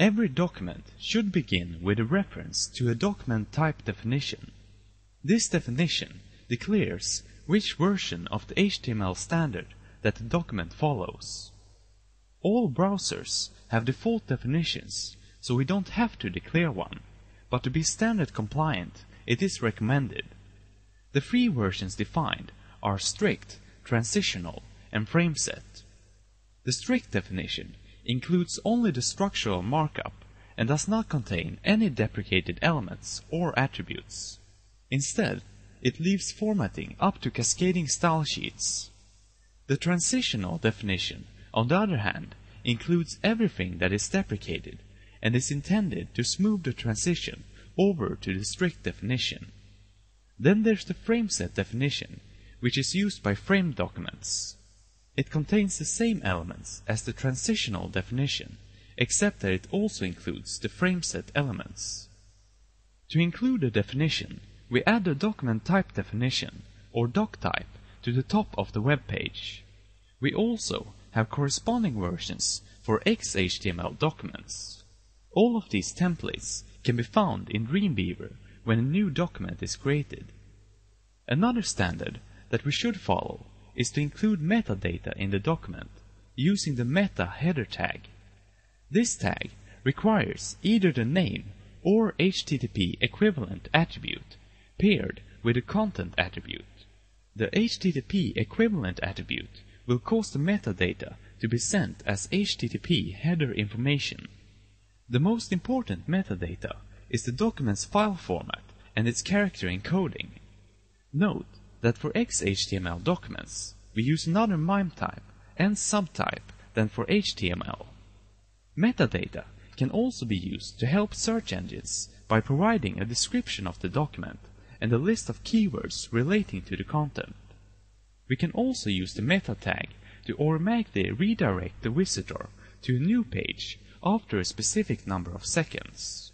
Every document should begin with a reference to a document type definition. This definition declares which version of the HTML standard that the document follows. All browsers have default definitions, so we don't have to declare one, but to be standard compliant, it is recommended. The three versions defined are strict, transitional, and frameset. The strict definition includes only the structural markup and does not contain any deprecated elements or attributes. Instead, it leaves formatting up to cascading style sheets. The transitional definition, on the other hand, includes everything that is deprecated and is intended to smooth the transition over to the strict definition. Then there's the frameset definition, which is used by framed documents. It contains the same elements as the transitional definition, except that it also includes the frameset elements. To include a definition, we add the document type definition, or doc type, to the top of the web page. We also have corresponding versions for XHTML documents. All of these templates can be found in Dreamweaver when a new document is created. Another standard that we should follow is to include metadata in the document using the meta header tag. This tag requires either the name or HTTP equivalent attribute paired with the content attribute. The HTTP equivalent attribute will cause the metadata to be sent as HTTP header information. The most important metadata is the document's file format and its character encoding. Note that for XHTML documents, we use another MIME type and subtype than for HTML. Metadata can also be used to help search engines by providing a description of the document and a list of keywords relating to the content. We can also use the meta tag to automatically redirect the visitor to a new page after a specific number of seconds.